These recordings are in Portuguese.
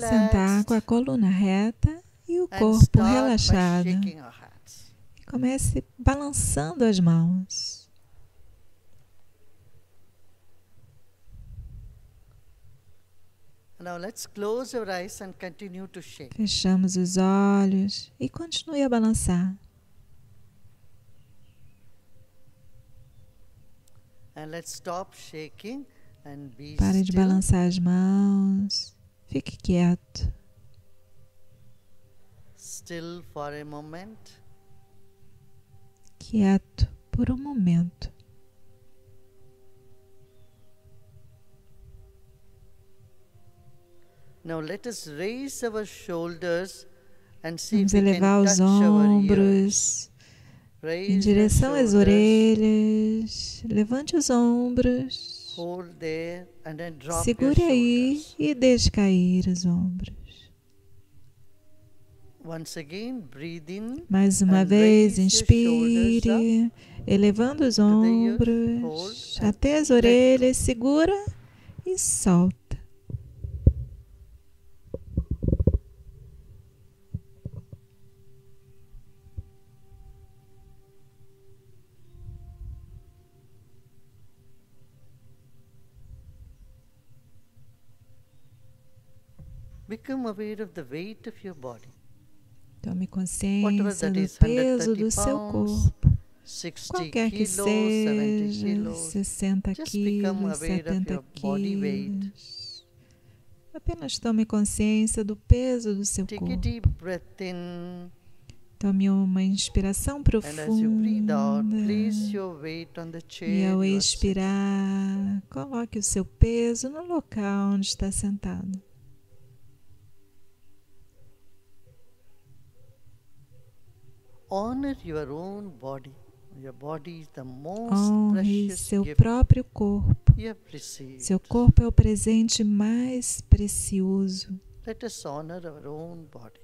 sentar com a coluna reta e o corpo relaxado. E comece balançando as mãos. Now let's close our eyes and continue to shake. Fechamos os olhos e continue a balançar. And let's stop shaking Pare de balançar as mãos. Fique quieto. Still for a moment. Quieto por um momento. Now let us raise our shoulders and see Vamos elevar os ombros em direção às orelhas. Levante os ombros. Segure aí e deixe cair os ombros. Mais uma vez, inspire, elevando os ombros até as orelhas, segura e solta. Tome consciência do peso 130 do seu corpo, 60 qualquer que kilos, 70 seja, kilos. 60 Just become quilos, aware of 70 your body weight. quilos. Apenas tome consciência do peso do seu corpo. Tome uma inspiração profunda. E ao expirar, coloque o seu peso no local onde está sentado. Honor your own body. Your body is the most Honre precious seu gift próprio corpo. Seu corpo é o presente mais precioso. Let us honor our own body.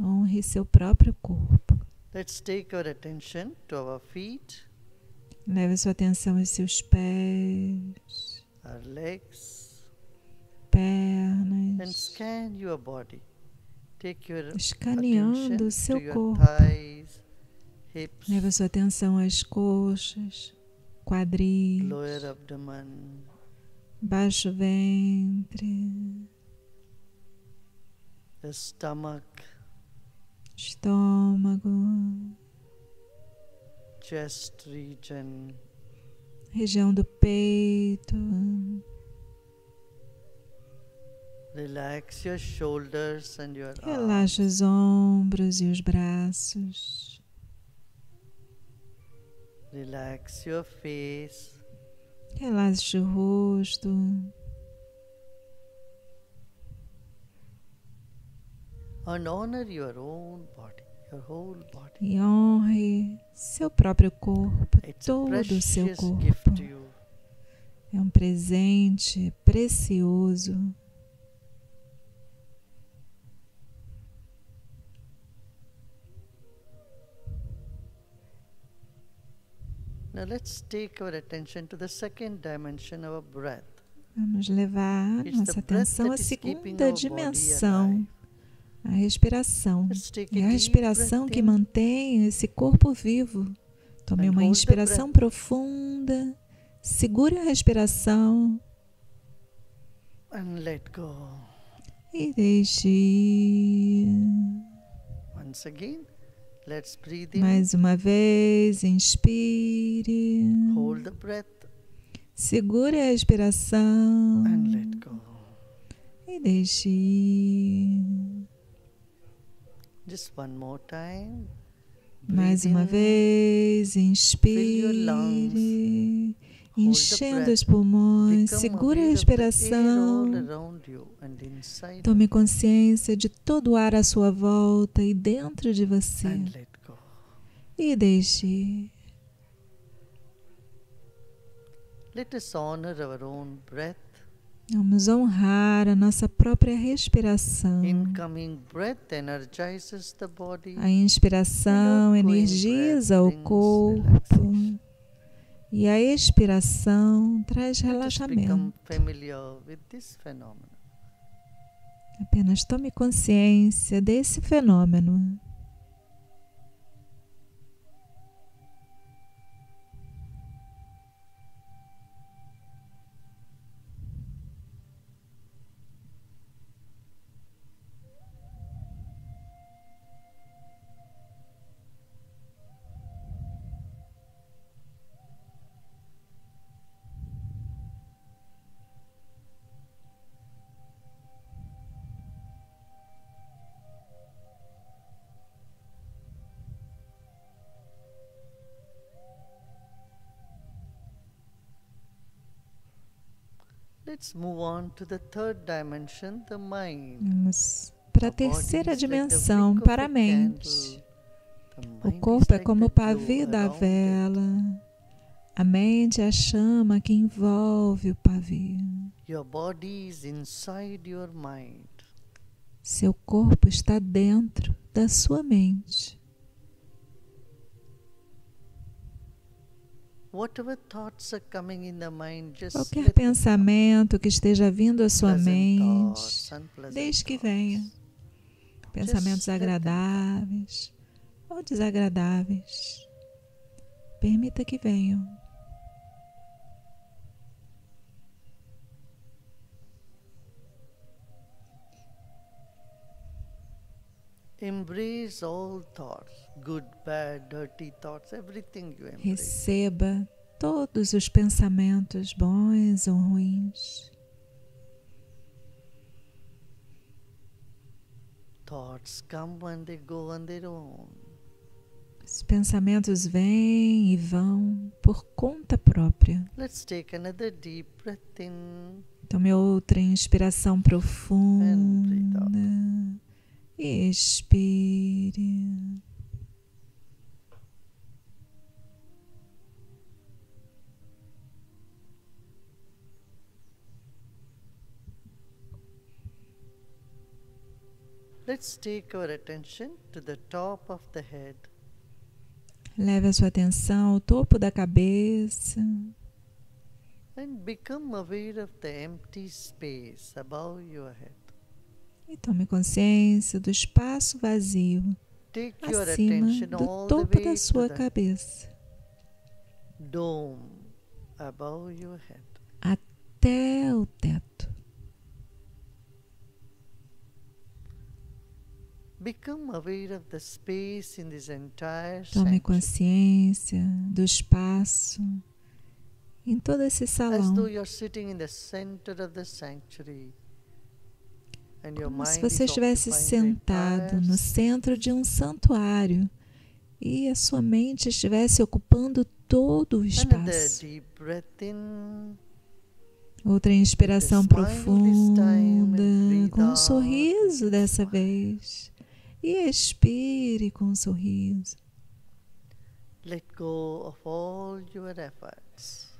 Honre seu próprio corpo. Let's take our attention to our feet, Leve sua atenção aos seus pés, our legs, and pernas, scan your body. Escaneando seu corpo. Leve sua atenção às coxas, quadris, abdomen, baixo ventre, estômago, chest region, região do peito. Relaxa os ombros e os braços. Relax your face. Relaxe o rosto. And honor your own body, your whole body. E honre seu próprio corpo, It's todo o seu precious corpo. gift to you. É um presente precioso. Now let's take our attention to the second dimension, our breath. Vamos levar nossa atenção à segunda dimensão, a respiração. É a respiração que mantém esse corpo vivo. Tome uma inspiração profunda, segure a respiração and let go. e deixe ir. Once again, Mais uma vez, inspire, hold the breath, segure a respiração. And let go. e deixe ir. Just one more time. Mais uma vez, your inspire, lungs, enchendo os pulmões, segure a respiração. Tome consciência de todo o ar à sua volta e dentro de você. E deixe. ir. Vamos honrar a nossa própria respiração. A inspiração energiza o corpo. E a expiração traz relaxamento. Apenas tome consciência desse fenômeno. Let's move on to the third dimension, the mind. Vamos para a terceira dimensão, para a mente. O corpo é como o pavio da vela. A mente é a chama que envolve o pavio. Your body is inside your mind. Seu corpo está dentro da sua mente. Qualquer pensamento que esteja vindo à sua mente, desde que venha. Pensamentos agradáveis ou desagradáveis. Permita que venham. Receba todos os pensamentos bons ou ruins. Thoughts come and they go on their own. Os pensamentos vêm e vão por conta própria. Let's take another deep breath in Tome outra inspiração profunda expire. Let's take our attention to the top of the head. Leve a sua atenção ao topo da cabeça and become aware of the empty space above your head. E tome consciência do espaço vazio acima do topo da sua cabeça até o teto. Tome consciência do espaço em todo esse as salão. though you're sitting in the center of the sanctuary. Como se você estivesse sentado no centro de um santuário e a sua mente estivesse ocupando todo o espaço. Outra inspiração profunda, com um sorriso dessa vez. E expire com um sorriso.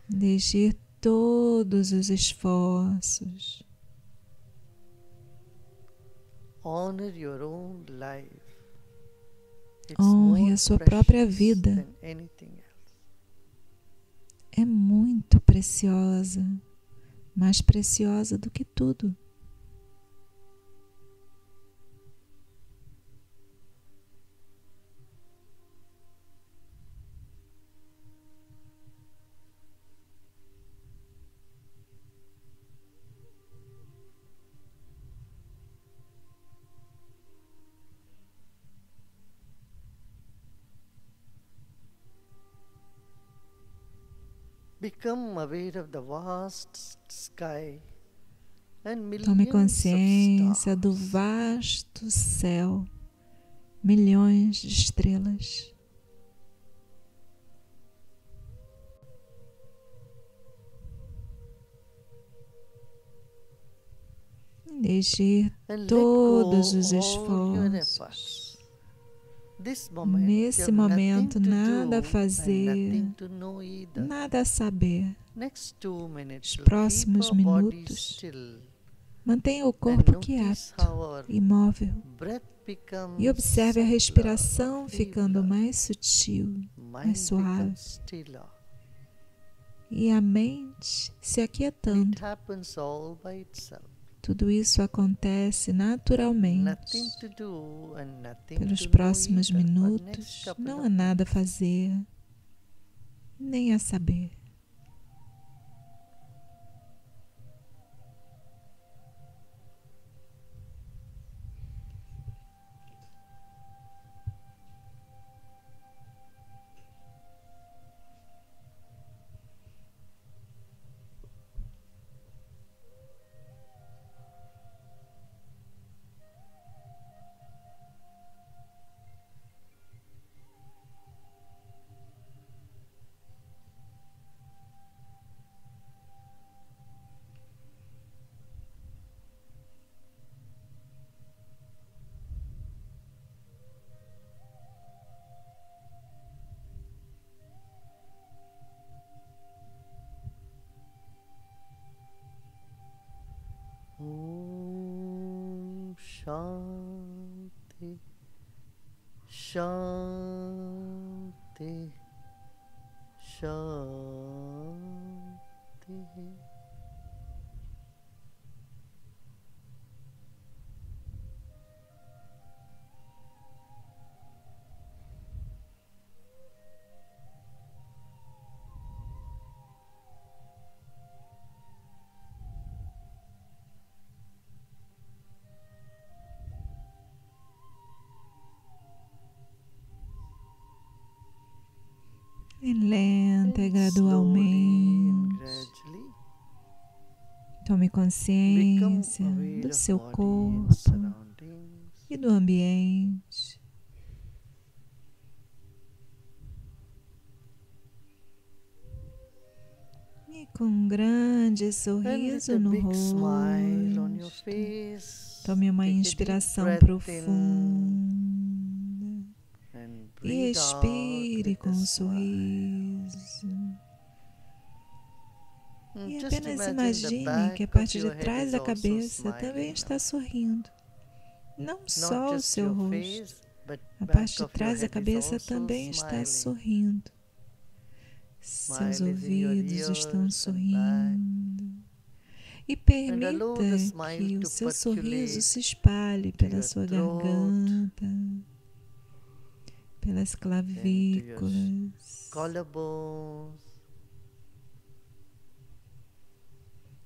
Deixe ir todos os esforços. Honre a sua própria vida. É muito preciosa, mais preciosa do que tudo. Tome of consciência do vasto céu, milhões de estrelas. Deixe todos os esforços. Nesse momento, to nada a fazer, nada a saber. Os próximos minutos, Mantenha o corpo quieto, imóvel, e observe a respiração ficando mais sutil. Mind suave. e a mente se aquietando. Tudo isso acontece naturalmente. Pelos próximos minutos, não há nada a fazer, nem a saber. Shanti Shanti Shanti lenta e gradualmente, tome consciência do seu corpo e do ambiente. E com um grande sorriso no rosto, tome uma inspiração profunda e expire com um sorriso. Mm, E apenas imagine que a parte de trás da cabeça também está sorrindo. Não só o seu rosto, a parte de trás da cabeça também está sorrindo. Seus ouvidos estão sorrindo. E permita que o seu sorriso se espalhe pela sua garganta, pelas clavículas. collarbones,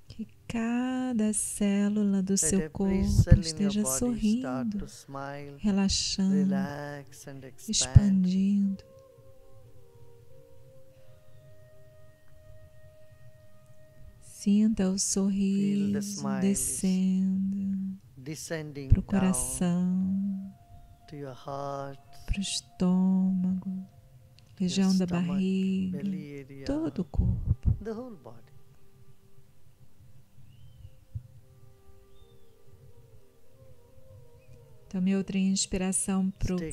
Que cada célula do seu corpo esteja sorrindo, relaxando, relax and expand. expandindo. Sinta o sorriso descendo para o coração, para o estômago, região da barriga, todo o corpo. Tome outra inspiração profunda.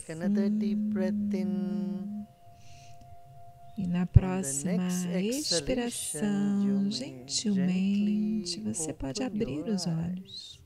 in. E na próxima expiração, gentilmente, você pode abrir os olhos.